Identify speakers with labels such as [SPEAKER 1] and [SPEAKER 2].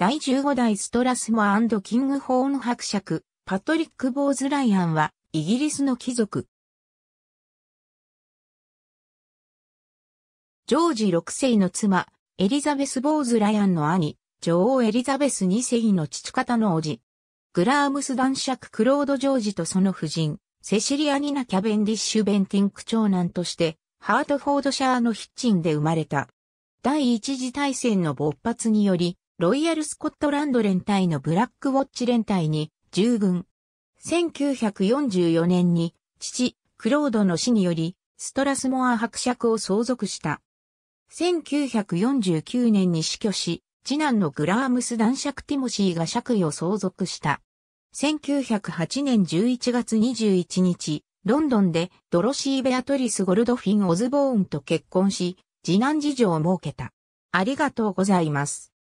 [SPEAKER 1] 第15代ストラスモアキングホーン伯爵、パトリック・ボーズ・ライアンは、イギリスの貴族。ジョージ6世の妻、エリザベス・ボーズ・ライアンの兄、女王エリザベス2世の父方の叔父。グラームス男爵クロード・ジョージとその夫人、セシリア・ニナ・キャベンディッシュ・ベンティンク長男として、ハートフォードシャーのヒッチンで生まれた。第一次大戦の勃発により、ロイヤルスコットランド連隊のブラックウォッチ連隊に従軍。1944年に父、クロードの死により、ストラスモア伯爵を相続した。1949年に死去し、次男のグラームス男爵ティモシーが爵位を相続した。1908年11月21日、ロンドンでドロシー・ベアトリス・ゴルドフィン・オズボーンと結婚し、次男次女を設けた。ありがとうございます。